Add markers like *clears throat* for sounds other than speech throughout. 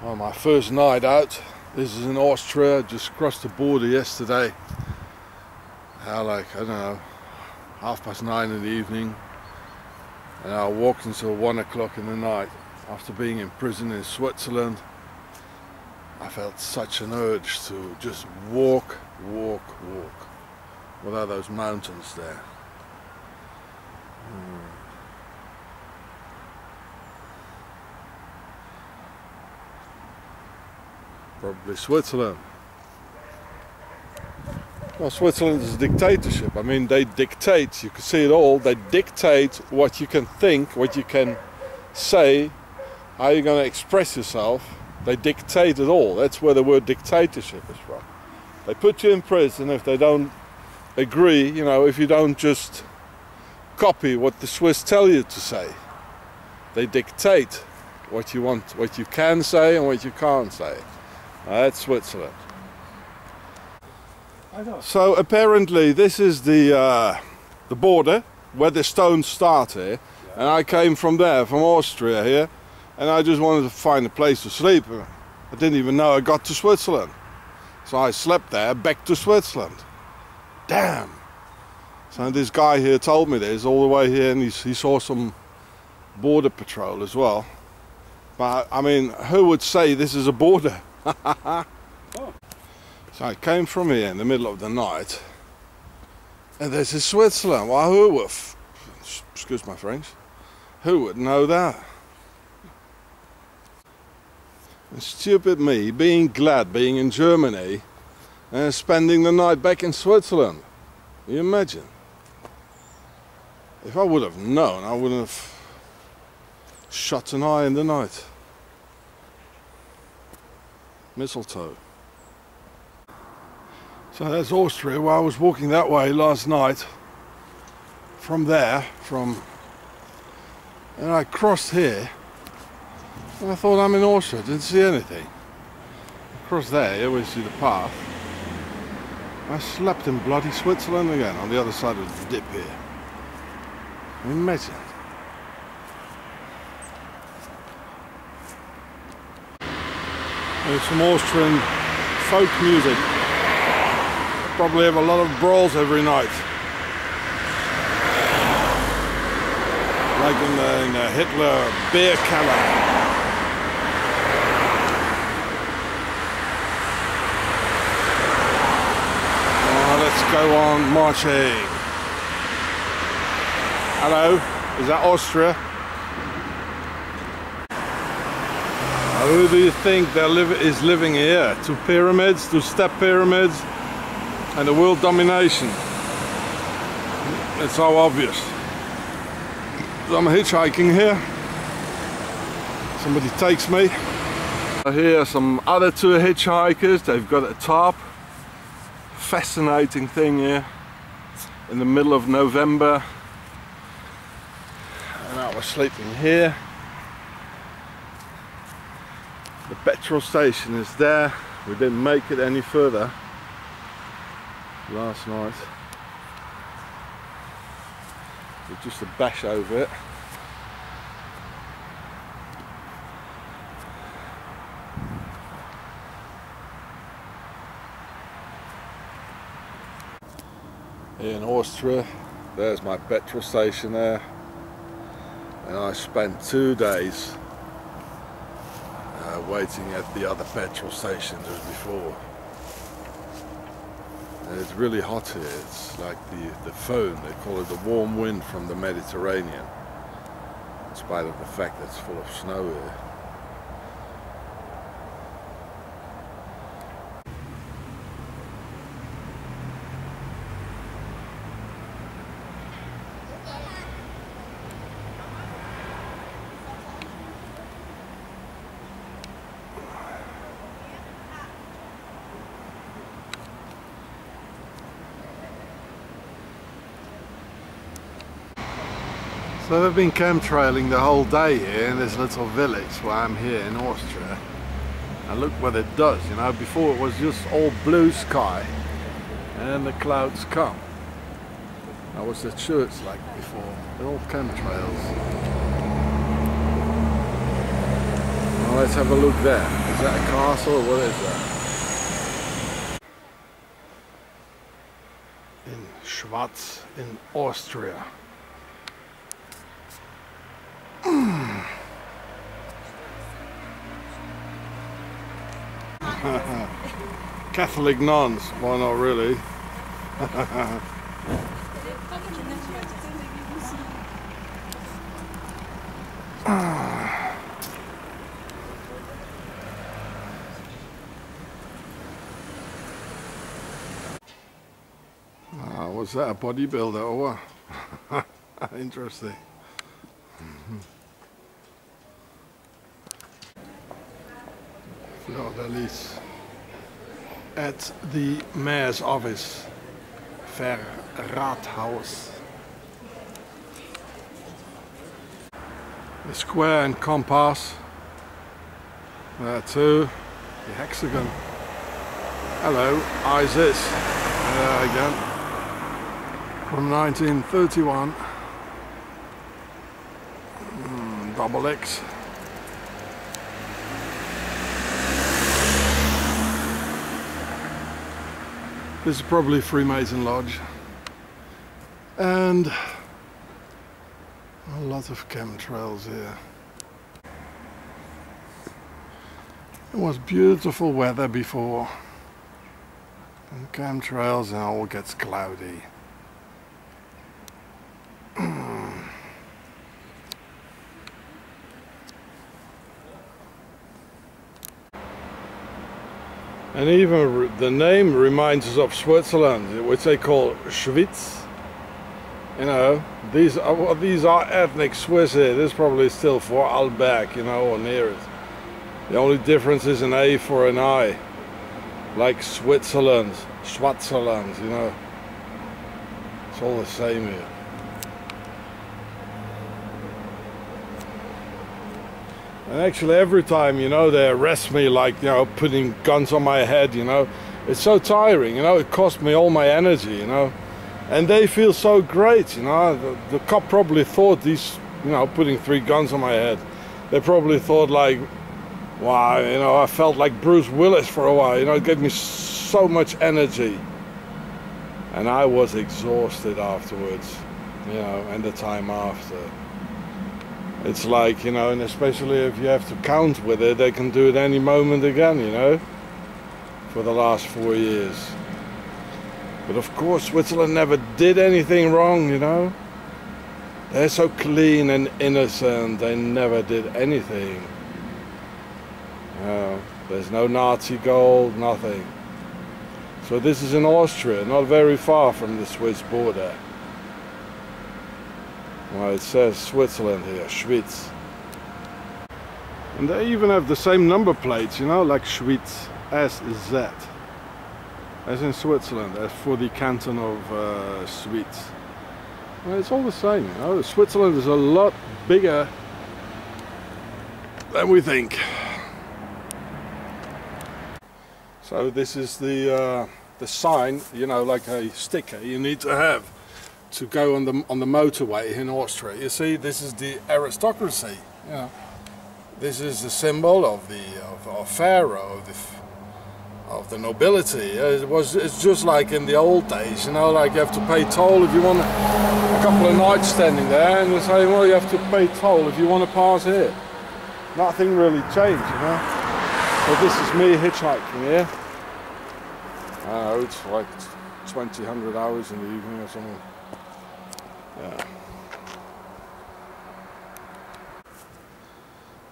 Well, my first night out. This is in Austria. Just crossed the border yesterday. How like I don't know, half past nine in the evening, and I walked until one o'clock in the night. After being in prison in Switzerland, I felt such an urge to just walk, walk, walk. What are those mountains there? Probably Switzerland. Well, Switzerland is a dictatorship. I mean, they dictate, you can see it all, they dictate what you can think, what you can say, how you're going to express yourself. They dictate it all. That's where the word dictatorship is from. They put you in prison if they don't agree, you know, if you don't just copy what the Swiss tell you to say. They dictate what you want, what you can say and what you can't say. That's Switzerland. So apparently this is the uh, the border where the stones start here, and I came from there, from Austria here, and I just wanted to find a place to sleep. I didn't even know I got to Switzerland, so I slept there back to Switzerland. Damn. So this guy here told me this all the way here, and he, he saw some border patrol as well. But I mean, who would say this is a border? *laughs* oh. So I came from here in the middle of the night, and this is Switzerland. Well, who would, excuse my French, who would know that? And stupid me being glad being in Germany and spending the night back in Switzerland. Can you imagine? If I would have known, I wouldn't have shut an eye in the night. Mistletoe. So that's Austria. Well, I was walking that way last night. From there, from, and I crossed here. And I thought I'm in Austria. Didn't see anything. Across there, here we see the path. I slept in bloody Switzerland again on the other side of the dip here. Imagine. There's some Austrian folk music probably have a lot of brawls every night. Like in the, in the Hitler beer keller. Let's go on marching. Hello, is that Austria? Who do you think that live, is living here? Two pyramids, two step pyramids, and the world domination. It's so obvious. So I'm hitchhiking here. Somebody takes me. Here are some other two hitchhikers. They've got a top. Fascinating thing here. In the middle of November. And I was sleeping here. The petrol station is there. We didn't make it any further last night. With just a bash over it. In Austria, there's my petrol station there. And I spent two days uh, waiting at the other petrol stations as before. And it's really hot here. It's like the, the Föhn, they call it the warm wind from the Mediterranean. In spite of the fact that it's full of snow here. So I've been chemtrailing the whole day here in this little village where I'm here in Austria. And look what it does, you know, before it was just all blue sky and the clouds come. That was the church like before, they're all chemtrails. let's have a look there. Is that a castle or what is that? In Schwaz in Austria. Catholic nuns, why not really? *laughs* Ah, was that a bodybuilder or what? *laughs* Interesting. Fleur-de-Lis at the mayor's office, Verraadhaus. The square and compass, there too, the hexagon. Hello, ISIS, there again, from 1931, mm, double X. This is probably Freemason Lodge. And a lot of chemtrails here. It was beautiful weather before. And chemtrails and all gets cloudy. And even the name reminds us of Switzerland, which they call Schwitz. You know, these are, well, these are ethnic Swiss here. This is probably still for Vorarlberg, you know, or near it. The only difference is an A for an I. Like Switzerland, Switzerland, you know. It's all the same here. And actually every time, you know, they arrest me like, you know, putting guns on my head, you know, it's so tiring, you know, it costs me all my energy, you know. And they feel so great, you know. The, the cop probably thought these, you know, putting three guns on my head, they probably thought like, wow, you know, I felt like Bruce Willis for a while, you know, it gave me so much energy. And I was exhausted afterwards, you know, and the time after it's like you know and especially if you have to count with it they can do it any moment again you know for the last four years. But of course Switzerland never did anything wrong you know. They're so clean and innocent they never did anything. There's no Nazi gold nothing. So this is in Austria not very far from the Swiss border well, it says Switzerland here, Schwyz. And they even have the same number plates, you know, like Schwyz, SZ. As in Switzerland, as for the canton of uh, Schwyz. Well, it's all the same, you know. Switzerland is a lot bigger than we think. So this is the uh, the sign, you know, like a sticker you need to have to go on the on the motorway in Austria. You see, this is the aristocracy. Yeah, this is the symbol of the of, of Pharaoh, of the, of the nobility. It was it's just like in the old days, you know, like you have to pay toll if you want a couple of nights standing there, and you say, well, you have to pay toll if you want to pass here. Nothing really changed, you know. So this is me hitchhiking here. I know, it's like 20, 100 hours in the evening or something.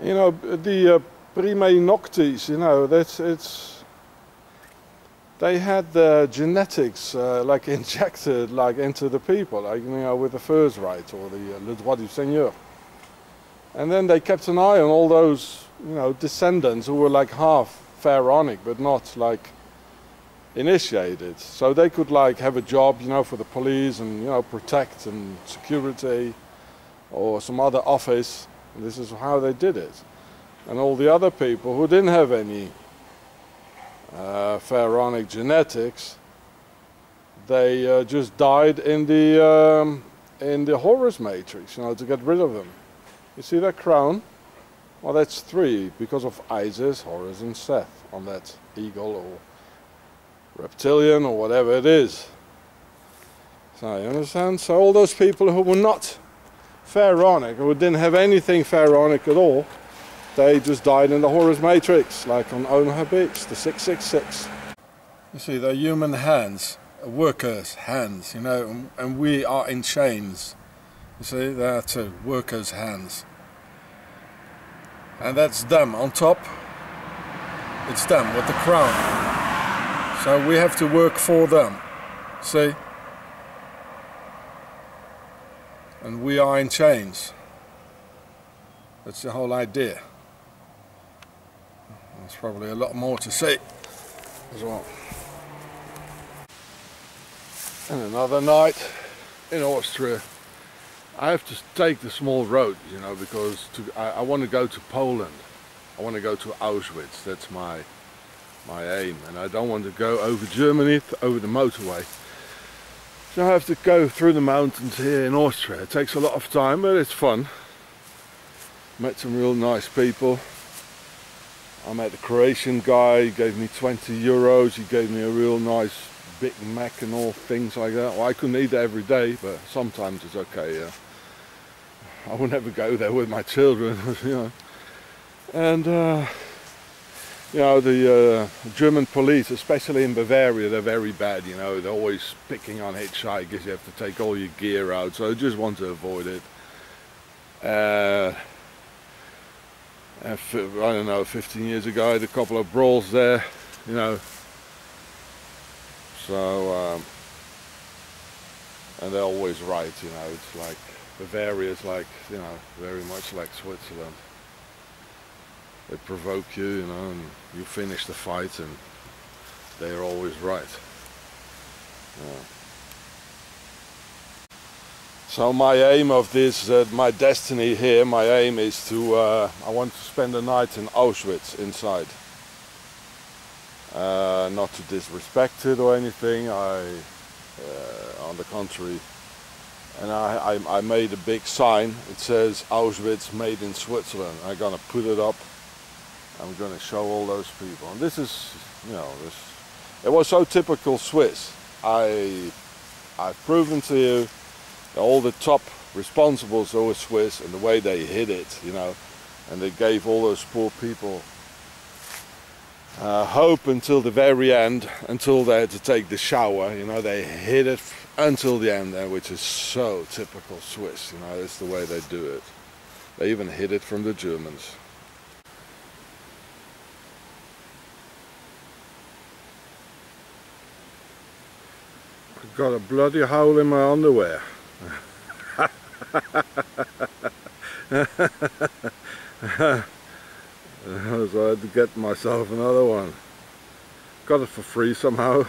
You know, the uh, Primae Noctis, you know, that's it's. They had the genetics uh, *laughs* like injected like into the people, like you know, with the first right or the uh, Le Droit du Seigneur. And then they kept an eye on all those, you know, descendants who were like half pharaonic, but not like initiated. So they could like have a job, you know, for the police and, you know, protect and security or some other office. And this is how they did it. And all the other people who didn't have any uh, pharaonic genetics, they uh, just died in the, um, in the Horus matrix, you know, to get rid of them. You see that crown Well, that's three because of Isis, Horus, and Seth on that eagle or reptilian or whatever it is. So you understand? So all those people who were not pharaonic, who didn't have anything pharaonic at all, they just died in the Horus Matrix, like on Omaha Beach, the 666. You see, they're human hands, uh, workers' hands, you know, and, we are in chains. You see, they're too, workers' hands. And that's them on top. It's them with the crown. So we have to work for them. See? And we are in chains. That's the whole idea. There's probably a lot more to see as well. And another night in Austria. I have to take the small road, you know, because to, I, I want to go to Poland. I want to go to Auschwitz. That's my my aim, and I don't want to go over Germany, over the motorway. So I have to go through the mountains here in Austria. It takes a lot of time, but it's fun. Met some real nice people. I met a Croatian guy, he gave me 20 euros, he gave me a real nice Big Mac and all things like that. Well, I couldn't eat it every day, but sometimes it's okay, yeah. I would never go there with my children, *laughs* you know. And, uh, you know, the uh, German police, especially in Bavaria, they're very bad, you know. They're always picking on hitchhikers, you have to take all your gear out, so I just want to avoid it. Uh, I don't know, 15 years ago I had a couple of brawls there, you know. So, um, and they're always right, you know, it's like Bavaria is like, you know, very much like Switzerland. They provoke you, you know, and you finish the fight and they're always right. Yeah. So my aim of this, uh, my destiny here, my aim is to, uh, I want to spend the night in Auschwitz inside. Uh, not to disrespect it or anything, I, uh, on the contrary, and I, I, I, made a big sign. It says Auschwitz made in Switzerland. I'm gonna put it up. I'm gonna show all those people. And this is, you know, this. It was so typical Swiss. I, I've proven to you all the top responsibles were Swiss and the way they hid it, you know, and they gave all those poor people uh, hope until the very end, until they had to take the shower, you know, they hid it until the end, there, which is so typical Swiss, you know, it's the way they do it. They even hid it from the Germans. I've got a bloody hole in my underwear. so I had to get myself another one. Got it for free somehow.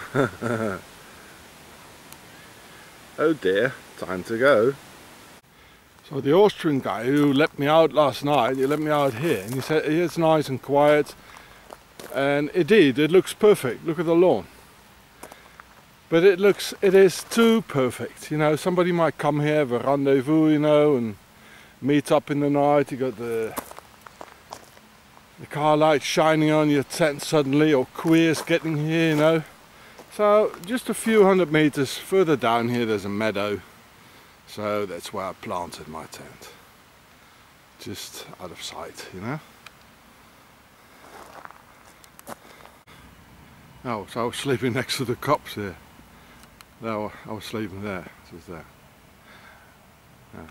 oh dear, time to go. So the Austrian guy who let me out last night, he let me out here and he said it's nice and quiet and indeed it looks perfect, look at the lawn. But it looks, it is too perfect, you know, somebody might come here, have a rendezvous, you know, and meet up in the night, you got the the car light shining on your tent suddenly or queers getting here, you know. So just a few hundred meters further down here there's a meadow. So that's where I planted my tent. Just out of sight, you know. Oh, so I was sleeping *laughs* next to the cops here. No, I was sleeping there, just there. Yeah.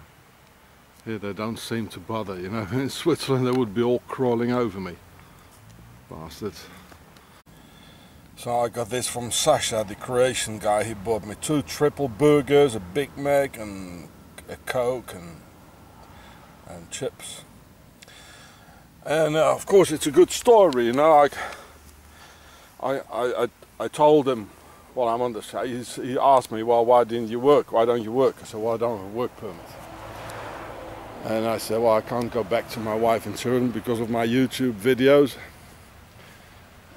Here they don't seem to bother, you know. *laughs* In Switzerland they would be all crawling over me. Bastards. So I got this from Sasha, the Croatian guy. He bought me two triple burgers, a Big Mac and a Coke and, and chips. And uh, of course it's a good story, you know. I, I, I, I told him, well I'm on the, show. he asked me, well why didn't you work? Why don't you work? I said, well I don't have a work permit. And I said, well, I can't go back to my wife and children because of my YouTube videos.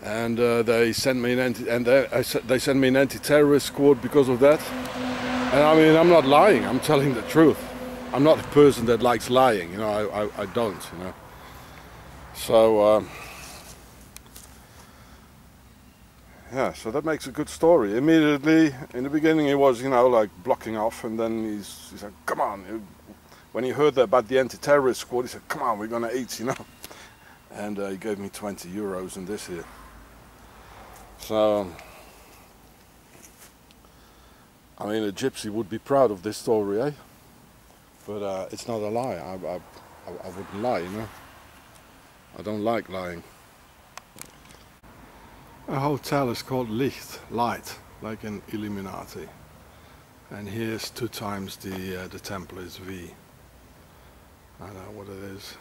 And uh, they sent me an anti and they, they sent me an anti-terrorist squad because of that. And I mean, I'm not lying. I'm telling the truth. I'm not a person that likes lying. You know, I, I, I don't. You know. So, um, yeah, so that makes a good story. Immediately, in the beginning, he was, you know, like blocking off, and then he's, he said, "Come on!" When he heard about the anti-terrorist squad, he said, "Come on, we're gonna eat," you know. *laughs* And uh, he gave me 20 euros in this here. So, I mean, a gypsy would be proud of this story, eh? But uh, it's not a lie. I, I, I wouldn't lie, you know. I don't like lying. A hotel is called Licht, light, like an Illuminati. And here's two times the uh, the temple is V. I don't know what it is.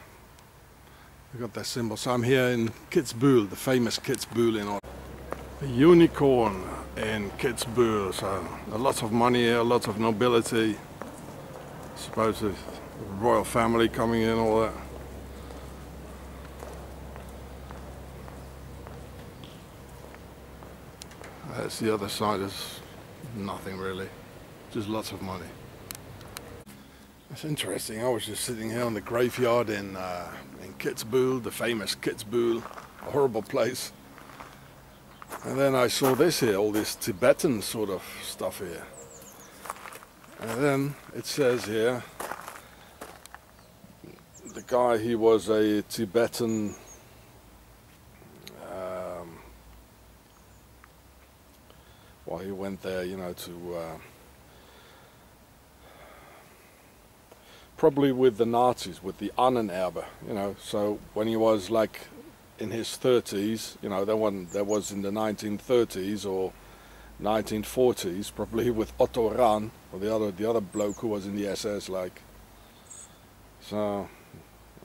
I got that symbol. So I'm here in Kitzbühel, the famous Kitzbühel in a unicorn in Kitzbühel. So a lot of money here, a lot of nobility. I suppose the royal family coming in, all that. That's the other side is nothing really, just lots of money. That's interesting. I was just sitting here on the graveyard in uh, in Kitzbühel, the famous Kitzbühel, a horrible place. And then I saw this here, all this Tibetan sort of stuff here. And then it says here, the guy, he was a Tibetan well, he went there, you know, to uh, probably with the Nazis, with the Ahnenerbe, you know. So when he was like in his 30s, you know, that one that was in the 1930s or 1940s, probably *laughs* with Otto Rahn or the other the other bloke who was in the SS, like. So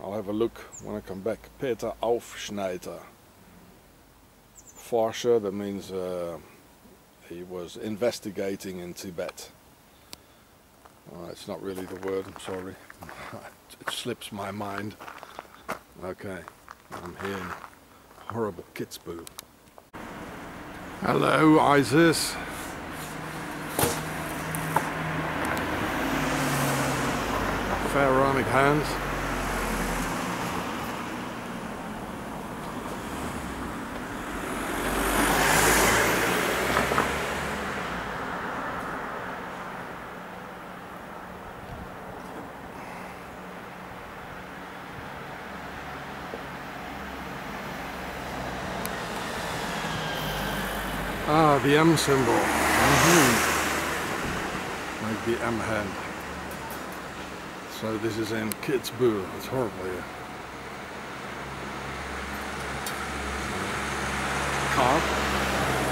I'll have a look when I come back. Peter Aufschnaiter. Forscher, that means. Uh, he was investigating in Tibet. It's not really the word, I'm sorry. *laughs* it slips my mind. Okay, I'm here in horrible Kitzbühel. Hello, Isis. Pharaonic hands. Ah, the M symbol. Mm -hmm. Like the M hand. So this is in Kitzbühel. It's horrible here. Car.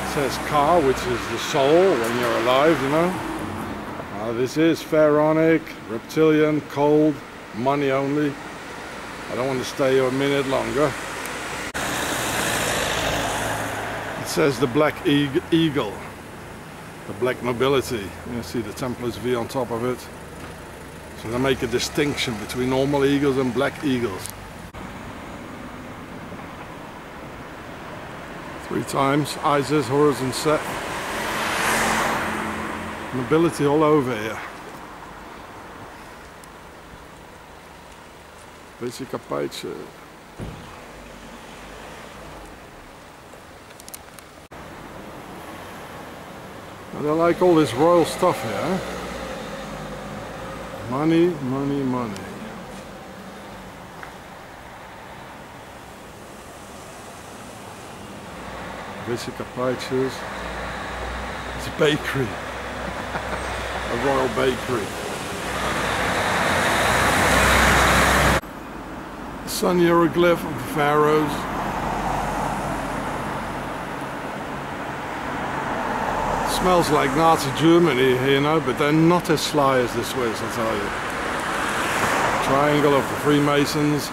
It says car, which is the soul when you're alive, you know. Uh, this is pharaonic, reptilian, cold, money only. I don't want to stay here a minute longer. Says the Black Eagle, the Black Nobility. You see the Templars V on top of it. So they make a distinction between normal eagles and black eagles. Three times, Isis, Horus and Set. Nobility all over here. Beetje kapijtje. And I like all this royal stuff here. Money, money, money. Basic approaches. It's a bakery. *laughs* a royal bakery. Sun hieroglyph of the pharaohs. Smells like Nazi Germany, you know, but they're not as sly as the Swiss, I'll tell you. Triangle of the Freemasons,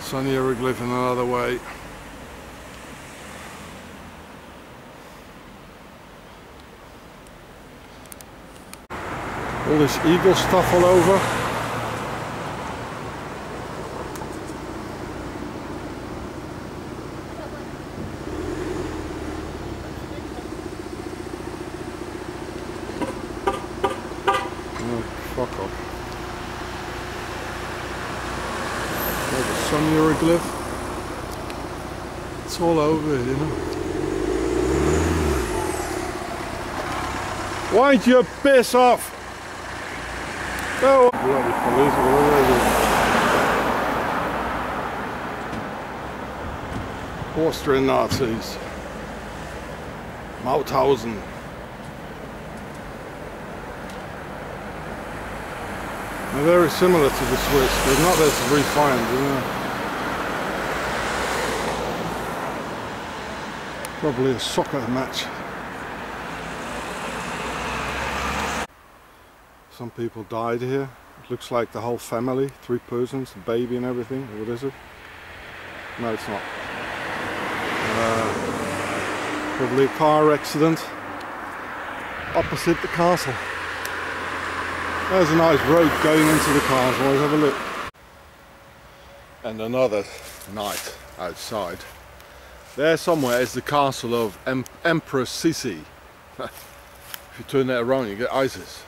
Sun hieroglyph in another way. All this eagle stuff all over. So some hieroglyph. It's all over, you know. Why'd you piss off? Go! Austrian Nazis. Mauthausen. They're very similar to the Swiss, but not as refined, you know. Probably a soccer match. Some people died here. It looks like the whole family, three persons, the baby and everything. What is it? No, it's not. Uh, probably a car accident opposite the castle. There's a nice road going into the castle. Let's have a look. And another night outside. There somewhere is the castle of em Empress Sisi. *laughs* if you turn that around, you get ISIS.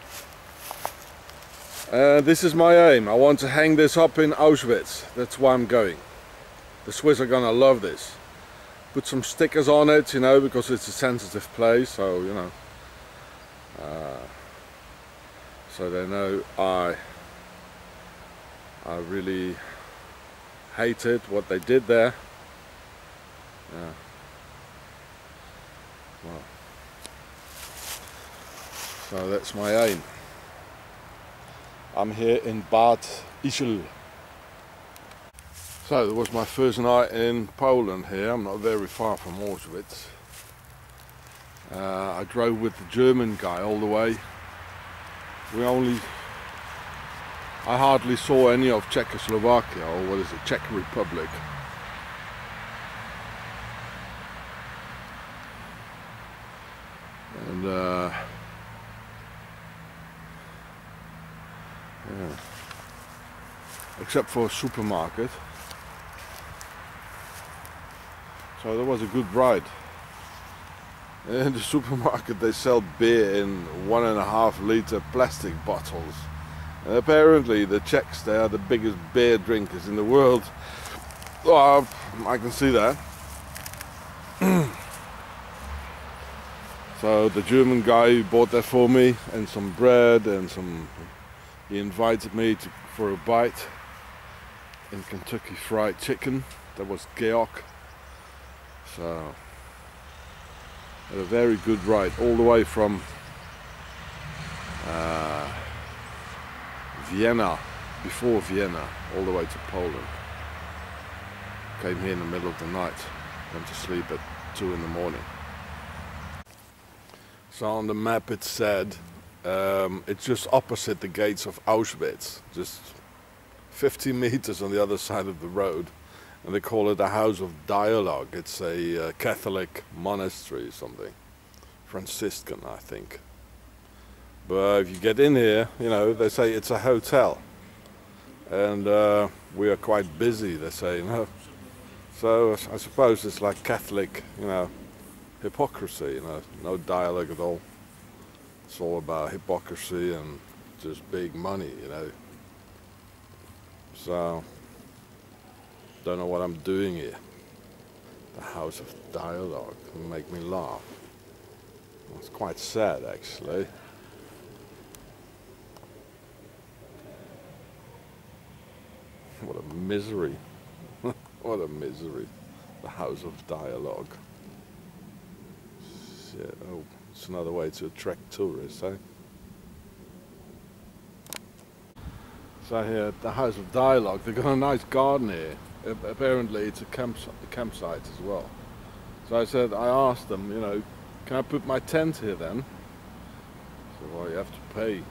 Uh, this is my aim. I want to hang this up in Auschwitz. That's why I'm going. The Swiss are gonna love this. Put some stickers on it, you know, because it's a sensitive place, so, you know. Uh, so they know I I really hated what they did there. Yeah. well. So that's my aim. I'm here in Bad Ischl. So that was my first night in Poland here. I'm not very far from Auschwitz. Uh, I drove with the German guy all the way we only I hardly saw any of Czechoslovakia or what is it Czech Republic. And uh, yeah. except for a supermarket. So that was a good ride in the supermarket they sell beer in one and a half liter plastic bottles. And apparently the Czechs, they are the biggest beer drinkers in the world. Oh, I can see that. *clears throat* so the German guy bought that for me and some bread and some, he invited me to, for a bite in Kentucky Fried Chicken. That was Georg. So had a very good ride all the way from uh, Vienna, before Vienna, all the way to Poland. Came here in the middle of the night, went to sleep at 2 in the morning. So on the map it said um, it's just opposite the gates of Auschwitz, just 50 *laughs* meters on the other side of the road and they call it a house of dialogue. It's a uh, Catholic monastery something, Franciscan, I think. But if you get in here, you know, they say it's a hotel. And uh, we are quite busy, they say, you know. So I suppose it's like Catholic, you know, hypocrisy, you know, no dialogue at all. It's all about hypocrisy and just big money, you know. So don't know what I'm doing here. The House of Dialogue make me laugh. It's quite sad actually. What a misery. *laughs* what a misery. The House of Dialogue. Shit. Oh, it's another way to attract tourists, eh? So here at the House of Dialogue, they've got a nice garden here apparently it's a, camp, campsite as well. So I said, I asked them, you know, can I put my tent here then? So well, you have to pay.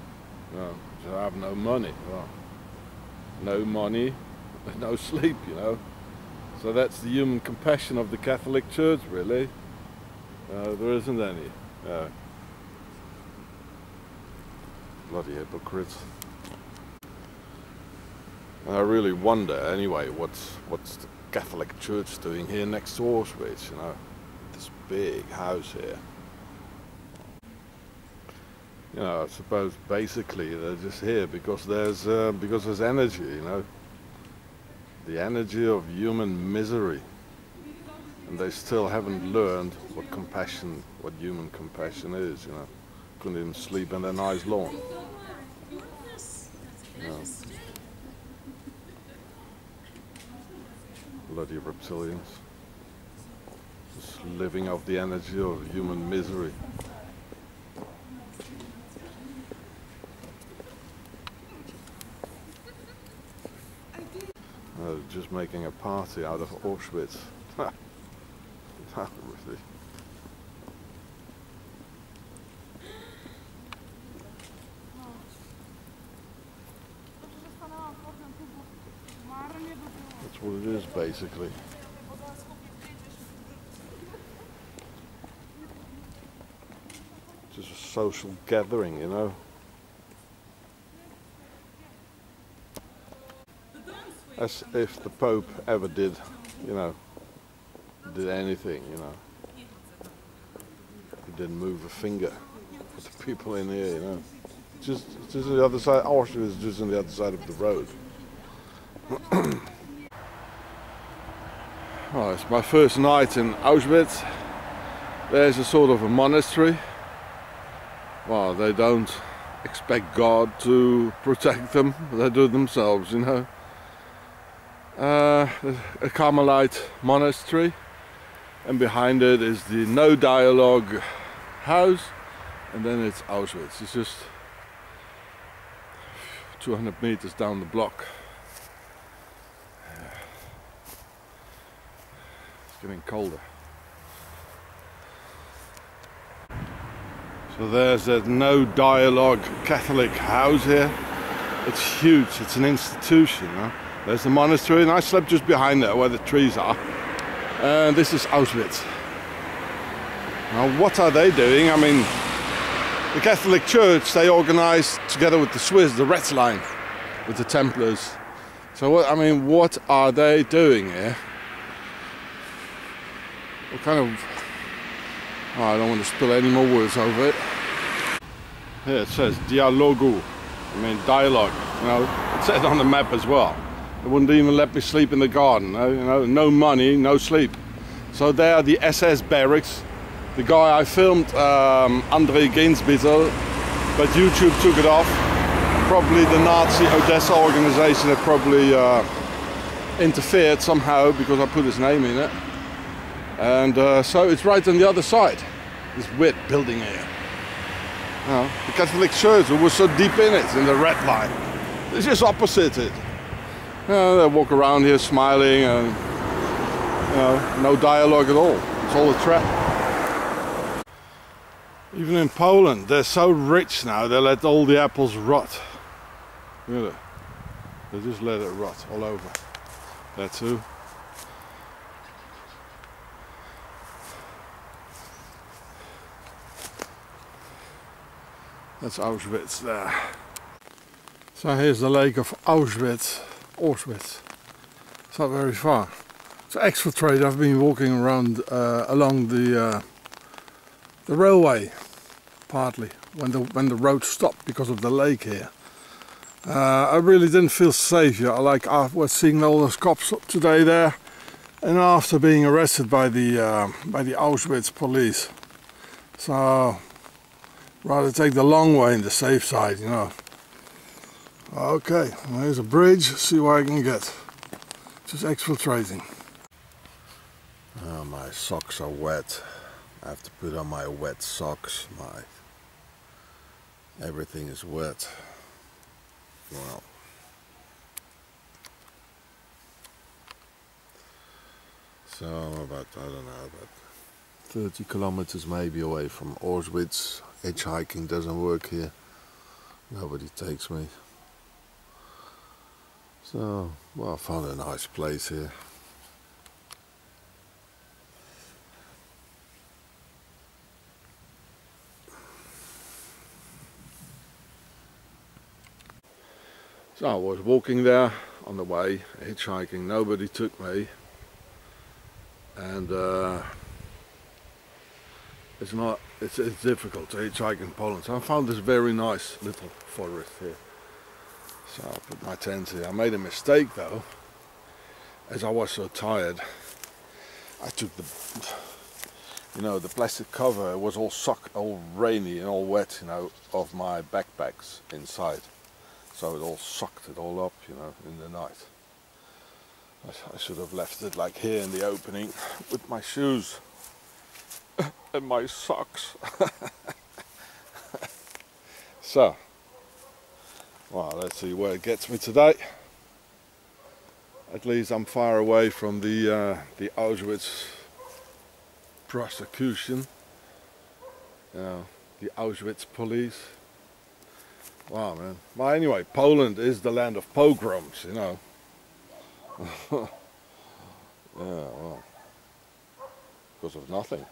No, so I have no money. Well, no money, *laughs* no sleep, you know. So that's the human compassion of the Catholic Church, really. Uh, there isn't any. Uh, bloody hypocrites. I really wonder, anyway, what's what's the Catholic Church doing here next to Auschwitz? You know, this big house here. You know, I suppose basically they're just here because there's uh, because there's energy. You know, The energy of human misery. And they still haven't learned what compassion, what human compassion is, you know. Couldn't even sleep in their nice lawn. You know. Bloody reptilians. Just living off the energy of human misery. Uh, just making a party out of Auschwitz. *laughs* What it is basically. Just a social gathering, you know. As if the Pope ever did, you know, did anything, you know. He didn't move a finger for the people in here, you know. Just, just on the other side, Auschwitz is just on the other side of the road. *clears throat* oh, it's my first night in Auschwitz. There's a sort of a monastery. Well, they don't expect God to protect them. *laughs* They do it themselves, you know. Uh, a Carmelite monastery, and behind it is the No Dialogue house, and then it's Auschwitz. It's just 200 meters down the block. Getting colder. So there's no dialogue Catholic house here. It's huge, it's an institution. Huh? There's the monastery, and I slept just behind there where the trees are. And this is Auschwitz. Now, what are they doing? I mean, the Catholic Church, they organized together with the Swiss the Red Line with the Templars. So, what, I mean, what are they doing here? What kind of Oh, I don't want to spill any more words over it. Here it says dialogu. I mean dialogue. You know, it says on the map as well. They wouldn't even let me sleep in the garden. No, you know, no money, no sleep. So there are the SS barracks. The guy I filmed, um, Andre Gainsbittel, but YouTube took it off. Probably the Nazi Odessa organization had probably uh, interfered somehow because I put his name in it. And uh, so it's right on the other side, this weird building here. The Catholic Church was so deep in it, in the red line. It's just opposite it. They walk around here smiling and you know, no dialogue at all. It's all a trap. Even in Poland, they're so rich now, they let all the apples rot. Really. They just let it rot all over. There too. That's Auschwitz there. So here's the lake of Auschwitz. Auschwitz. It's not very far. It's exfiltrated. I've been walking around uh, along the uh, the railway, partly when the when the road stopped because of the lake here. Uh, I really didn't feel safe here. Like I was seeing all those cops today there, and after being arrested by the uh, by the Auschwitz police. So rather take the long way in the safe side, you know. Okay, there's a bridge, see what I can get. Just exfiltrating. Oh, my socks are wet. I have to put on my wet socks. My everything is wet. Well. So I'm about I don't know about 30 kilometers maybe away from Auschwitz. Hitchhiking doesn't work here. Nobody takes me. So, well, I found a nice place here. So I was walking there on the way, hitchhiking. Nobody took me. And uh, it's not it's, it's difficult to hitchhike in Poland. So I found this very nice little forest here. So I put my tent here. I made a mistake though. as I was so tired, I took the, you know, the plastic cover was all suck, all rainy and all wet, you know, of my backpacks inside. So it all sucked it all up, you know, in the night. I, I should have left it like here in the opening with my shoes *laughs* and my socks. *laughs* so, well, let's see where it gets me today. At least I'm far away from the uh, the Auschwitz prosecution. You know, the Auschwitz police. Wow, man. Well, anyway, Poland is the land of pogroms, you know. *laughs* yeah, well, because of nothing.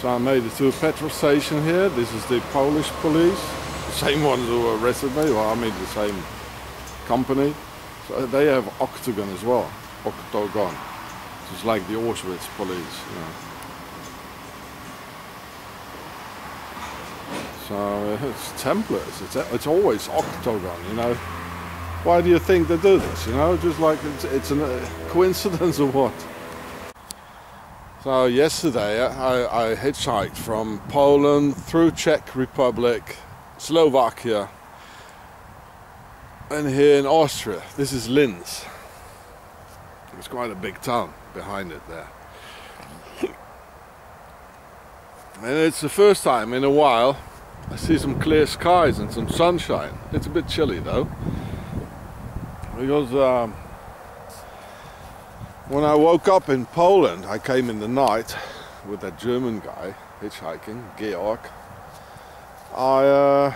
So I made it to a petrol station here. This is the Polish police, the same ones who arrested me. Well, I mean the same company. So they have Octagon as well, Octagon. It's like the Auschwitz police. You know. So uh, it's Templars. It's it's always Octagon. You know. Why do you think they do this? You know, just like it's, it's a coincidence or what? So yesterday I, I hitchhiked from Poland through Czech Republic, Slovakia, and here in Austria. This is Linz. It's quite a big town behind it there. And it's the first time in a while I see some clear skies and some sunshine. It's a bit chilly though because um, when I woke up in Poland, I came in the night with that German guy hitchhiking, Georg. I uh,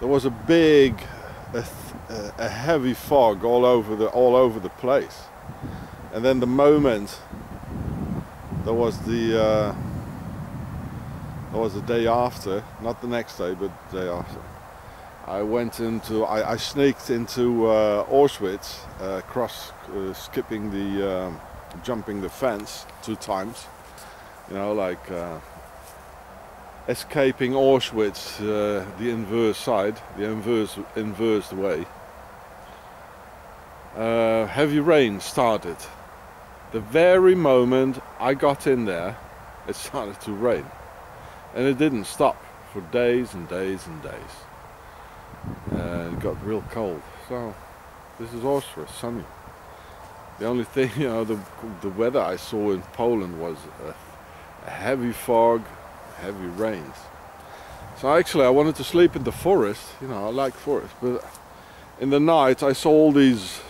there was a big, a, a, heavy fog all over the all over the place, and then the moment there was the uh, there was the day after, not the next day, but the day after I went into, I, I sneaked into uh, Auschwitz, uh, cross, uh, skipping the, um, jumping the fence two times. You know, like uh, escaping Auschwitz uh, the inverse side, the inverse, inverse way. Uh, heavy rain started. The very moment I got in there, it started to rain. And it didn't stop for days and days and days got real cold. So this is Austria, sunny. The only thing, *laughs* you know, the the weather I saw in Poland was a, a heavy fog, heavy rains. So actually, I wanted to sleep in the forest. You know, I like forest, but in the night I saw all these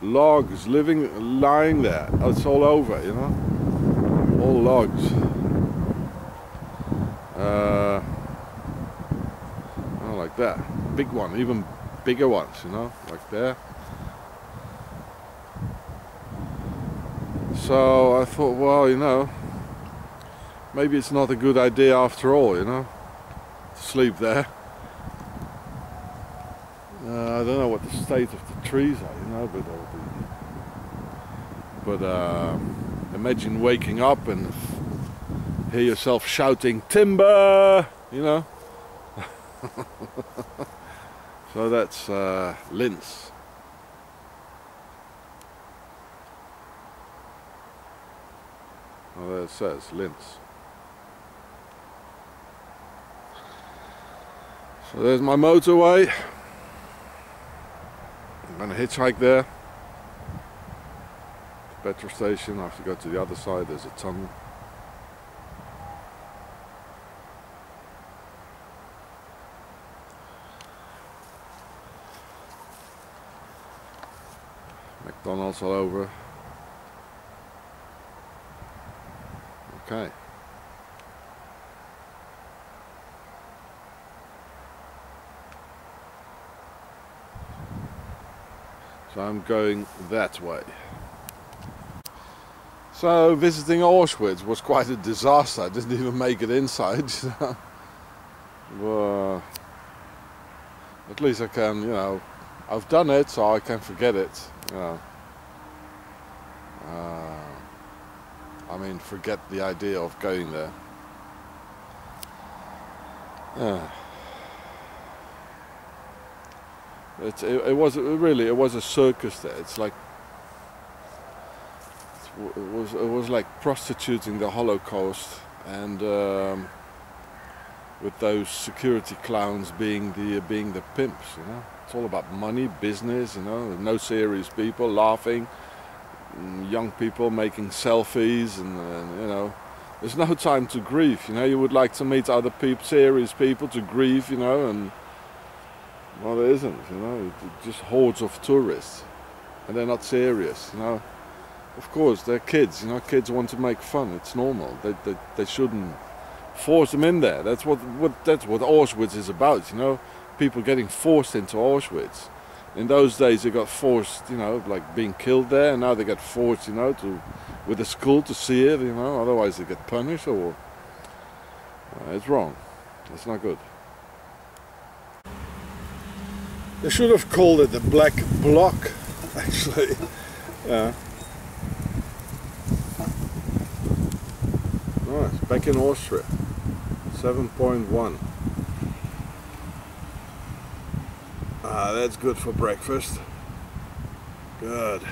logs living, lying there. It's all over, you know, all logs. Uh, like that. Big one, even bigger ones, you know, like there. So I thought, well, you know, maybe it's not a good idea after all, you know, to sleep there. Uh, I don't know what the state of the trees are, you know, but but uh, imagine waking up and hear yourself shouting timber, you know. *laughs* so that's uh, Linz. Well, there it says Linz. So there's my motorway. I'm going to hitchhike there. Petrol station. I have to go to the other side. There's a tunnel. McDonald's all over. Okay. So I'm going that way. So visiting Auschwitz was quite a disaster. I didn't *laughs* even make it inside. *laughs* well, at least I can, you know, I've done it, so I can forget it. You know. Uh, I mean, forget the idea of going there. Yeah. It, it, was really it was a circus there. It's like it was it was like prostituting the Holocaust and um, with those security clowns being the being the pimps. You know, it's all about money, business. You know, no serious people laughing, young people making selfies, and, and you know. There's no time to grieve, you know. You would like to meet other people, serious people, to grieve, you know, and well, there isn't, you know. Just hordes of tourists, and they're not serious, you know. Of course, they're kids, you know. Kids want to make fun. It's normal. They, they, they shouldn't force them in there. That's what, what that's what Auschwitz is about, you know. People getting forced into Auschwitz. In those days, they got forced, you know, like being killed there, and now they get forced, you know, to with the school to see it, you know, otherwise they get punished or uh, it's wrong. It's not good. They should have called it the Black Block, *laughs* actually. Yeah. Nice, back in Austria. 7.1. Ah, that's good for breakfast. Good.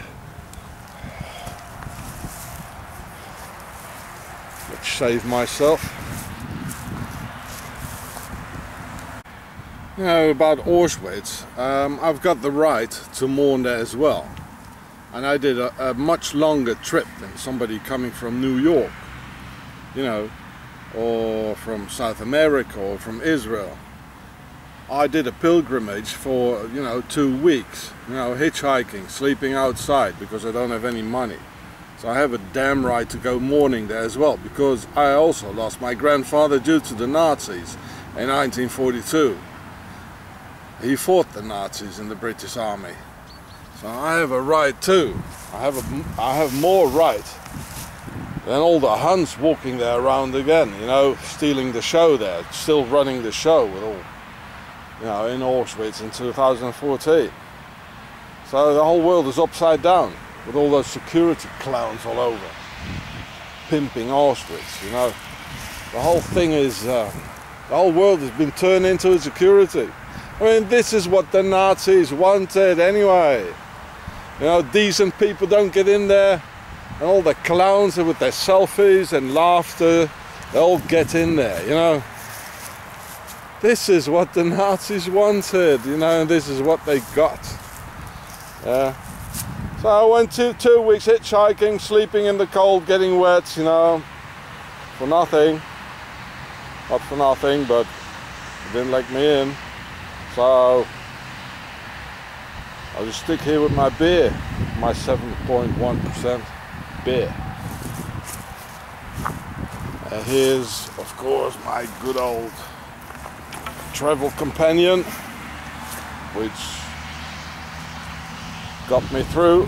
Let's save myself. You know, about Auschwitz, um, I've got the right to mourn there as well. And I did a, a much longer trip than somebody coming from New York, you know, or from South America or from Israel. I did a pilgrimage for, you know, two weeks, you know, hitchhiking, sleeping outside because I don't have any money. So I have a damn right to go mourning there as well because I also lost my grandfather due to the Nazis in 1942. He fought the Nazis in the British Army. So I have a right too. I have a, I have more right than all the Huns walking there around again, you know, stealing the show there, still running the show with all, you know, in Auschwitz in 2014. So the whole world is upside down with all those security clowns all over, pimping Auschwitz, you know. The whole thing is, uh, the whole world has been turned into a security. I mean, this is what the Nazis wanted anyway. You know, decent people don't get in there, and all the clowns with their selfies and laughter, they all get in there, you know. This is what the Nazis wanted, you know, and this is what they got. Yeah. So I went two, two weeks hitchhiking, sleeping in the cold, getting wet, you know, for nothing. Not for nothing, but they didn't let me in. So I'll just stick here with my beer, my 7.1% beer. And here's, of course, my good old travel companion, which got me through.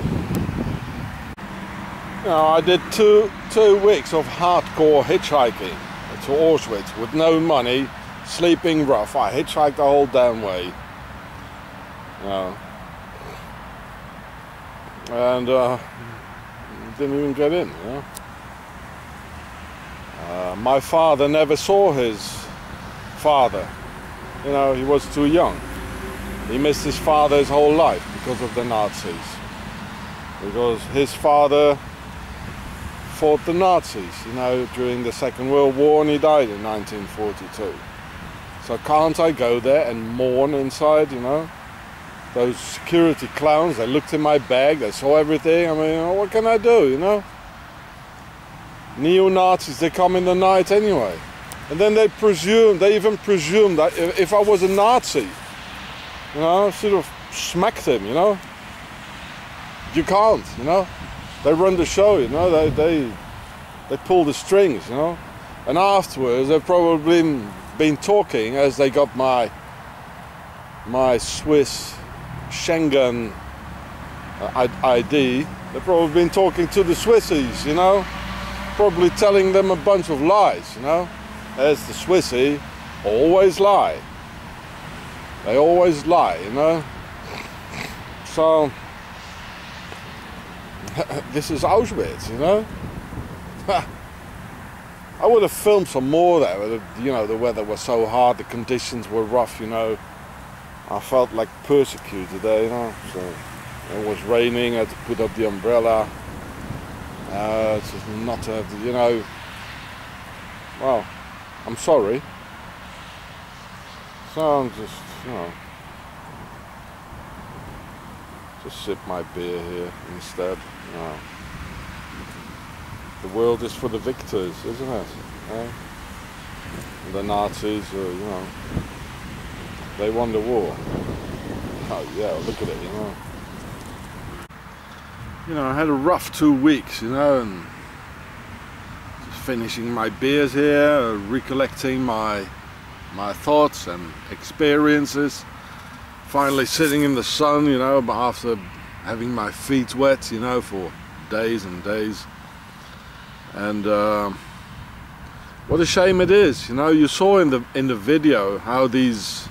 Know, I did two two weeks of hardcore hitchhiking to Auschwitz with no money, sleeping rough. I hitchhiked the whole damn way. You. And uh, didn't even get in, you know. Uh, my father never saw his father. You know, he was too young. He missed his father his whole life because of the Nazis. Because his father fought the Nazis, you know, during the Second World War and he died in 1942. So can't I go there and mourn inside, you know? Those security clowns, they looked in my bag, they saw everything. I mean, what can I do, you know? Neo-Nazis, they come in the night anyway. And then they presume, they even presume that if I was a Nazi, you know, sort of smacked him, you know. You can't, you know. They run the show, you know. They they they pull the strings, you know. And afterwards, they've probably been, been talking as they got my my Swiss Schengen uh, ID. They've probably been talking to the Swissies, you know. Probably telling them a bunch of lies, you know. As the Swissy always lie. They always lie, you know. So *laughs* this is Auschwitz, you know. *laughs* I would have filmed some more there. You know, the weather was so hard, the conditions were rough, you know. I felt like persecuted there, you know. So it was raining, I had to put up the umbrella. Uh, it's just not to have, you know. Well, I'm sorry. So I'm just, you know, just sip my beer here instead. You know. The world is for the victors, isn't it? Eh? The Nazis, uh, you know, they won the war. Oh yeah, look at it, you know. You know, I had a rough two weeks, you know, and finishing my beers here, uh, recollecting my my thoughts and experiences. Finally sitting in the sun, you know, after having my feet wet, you know, for days and days. And uh, what a shame it is, you know. You saw in the in the video how these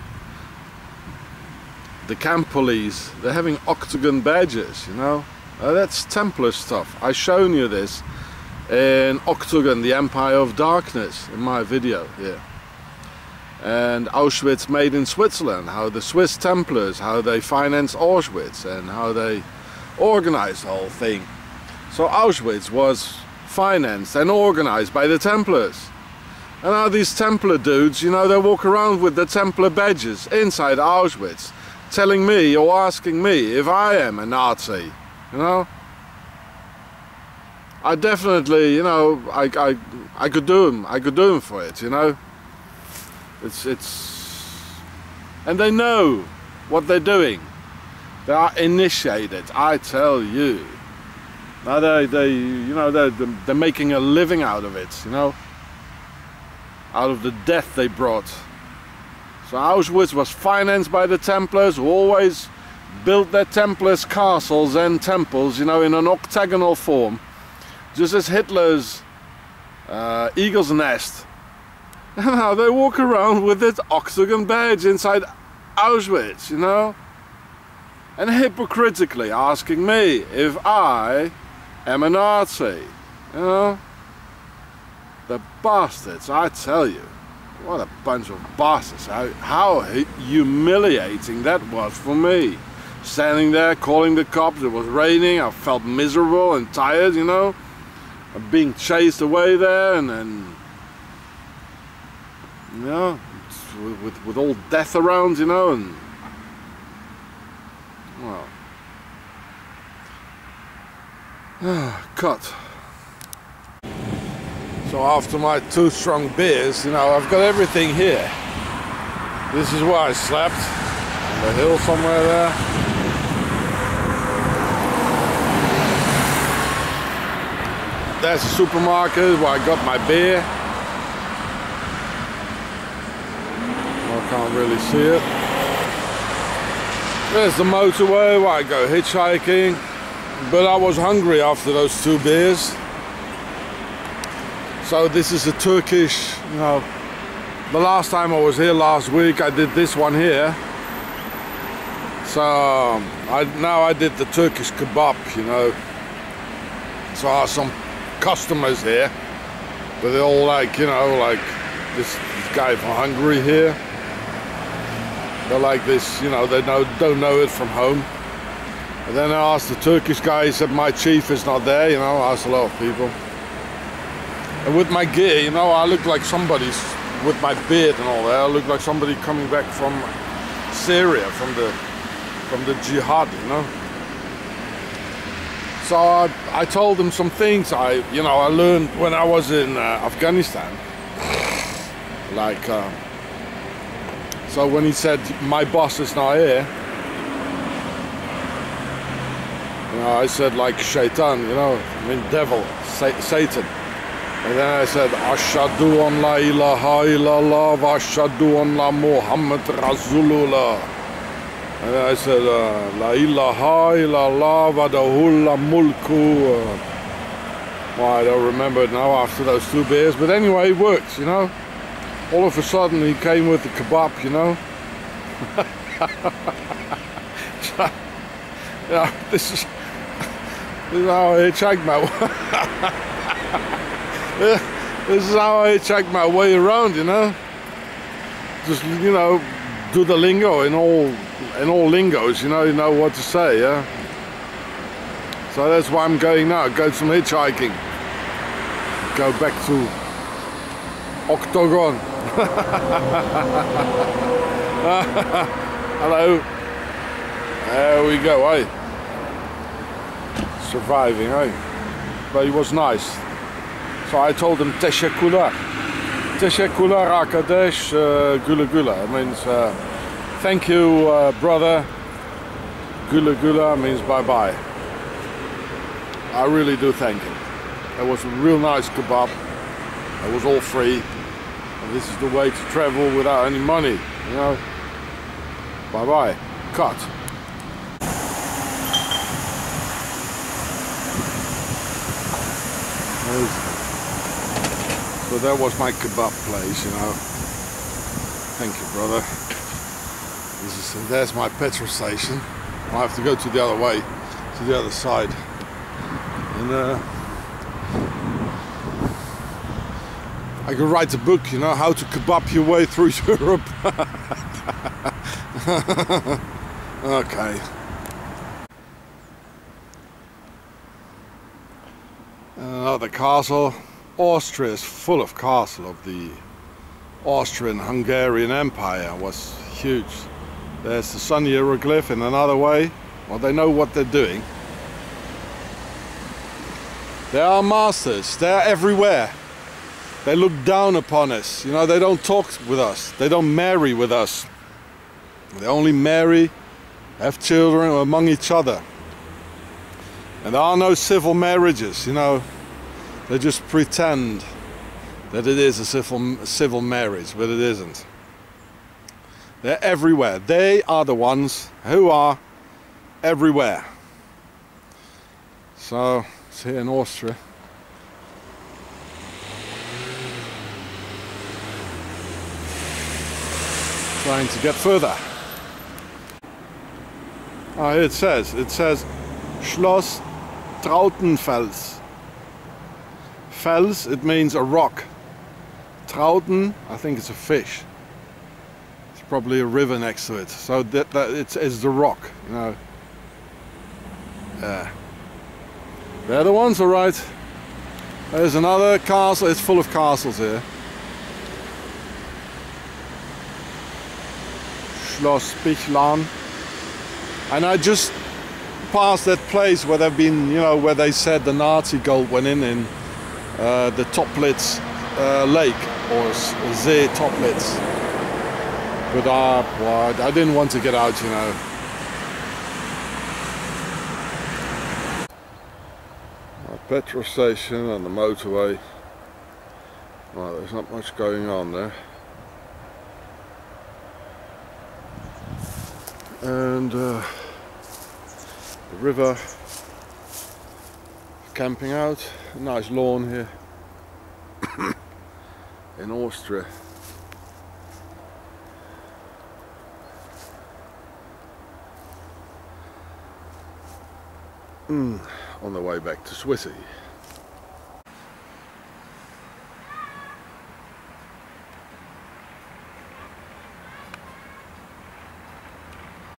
the camp police they're having octagon badges, you know. Uh, that's Templar stuff. I've shown you this in Octagon, the Empire of Darkness, in my video here. And Auschwitz made in Switzerland, how the Swiss Templars, how they financed Auschwitz and how they organized the whole thing. So Auschwitz was financed and organized by the Templars. And now these Templar dudes, you know, they walk around with the Templar badges inside Auschwitz, telling me or asking me if I am a Nazi you know. I definitely, you know, I, I, I could do them. I could do them for it, you know. It's, it's, and they know what they're doing. They are initiated. I tell you. Now they, they, you know, they're, they're making a living out of it, you know. Out of the death they brought. So Auschwitz was financed by the Templars, who always built their Templars castles and temples, you know, in an octagonal form, just as Hitler's uh, eagle's nest. *laughs* And now they walk around with this octagon badge inside Auschwitz, you know, and hypocritically asking me if I am a Nazi, you know. The bastards, I tell you. What a bunch of bastards. How, how humiliating that was for me standing there calling the cops. It was raining. I felt miserable and tired, you know. I'm being chased away there and then, you know, with, with, with all death around, you know, and, well, *sighs* cut. So after my two strong beers, you know, I've got everything here. This is where I slept, on the hill somewhere there. There's the supermarket where I got my beer. I can't really see it. There's the motorway where I go hitchhiking. But I was hungry after those two beers. So this is a Turkish, you know, the last time I was here last week I did this one here. So um, I, now I did the Turkish kebab, you know. So some customers here, but they're all like, you know, like this, guy from Hungary here. They're like this, you know, they know, don't know it from home. And then I asked the Turkish guy, he said, my chief is not there, you know, I asked a lot of people. And with my gear, you know, I look like somebody's, with my beard and all that, I look like somebody coming back from Syria, from the, from the jihad, you know. So I, I told him some things I, you know, I learned when I was in uh, Afghanistan. Like, uh, so when he said, my boss is not here, you know, I said like shaitan, you know, I mean devil, sa Satan. And then I said, Ashadu an la ilaha illallah wa ashadu an la Muhammad Rasulullah. And I said, uh, La ilaha illallah wa dahulla mulku. Uh, well, I don't remember it now after those two beers, but anyway, it worked, you know. All of a sudden, he came with the kebab, you know. *laughs* yeah, this is this is how I hitchhike my *laughs* way. this is how I hitchhike my way around, you know. Just you know, do the lingo in all in all lingos. You know, you know what to say. Yeah. So that's why I'm going now. Go some hitchhiking. Go back to Octagon. *laughs* Hello. There we go, eh? Surviving, eh? But it was nice. So I told him Teshekula. Teshekula Rakadesh uh, Gula Gula. Means uh, thank you, uh, brother. Gula Gula means bye bye. I really do thank him. It was a real nice kebab. It was all free. And this is the way to travel without any money, you know. Bye bye. Cut. So that was my kebab place, you know. Thank you, brother. Is, there's my petrol station. I have to go to the other way, to the other side. And uh, I could write a book, you know, how to kebab your way through *laughs* Europe. *laughs* okay. Another castle. Austria is full of castle of the Austrian-Hungarian Empire was huge. There's the Sun hieroglyph in another way. Well, they know what they're doing. They are masters. They are everywhere. They look down upon us. You know, they don't talk with us. They don't marry with us. They only marry, have children among each other. And there are no civil marriages, you know. They just pretend that it is a civil, civil marriage, but it isn't. They're everywhere. They are the ones who are everywhere. So, it's here in Austria. Trying to get further. Ah, it says, it says Schloss Trautenfels. Fels, it means a rock. Trauten, I think it's a fish. It's probably a river next to it. So that, that it's, it's the rock, you know. Yeah. They're the ones, alright. There's another castle, it's full of castles here. Schloss Pichlarn. And I just passed that place where they've been, you know, where they said the Nazi gold went in, in uh, the Toplitz uh, Lake, or See Toplitz. But uh, well, I didn't want to get out, you know. Petrol station and the motorway. Well, there's not much going on there. And uh, the river, camping out, a nice lawn here *coughs* in Austria. Mm, on the way back to Swissy.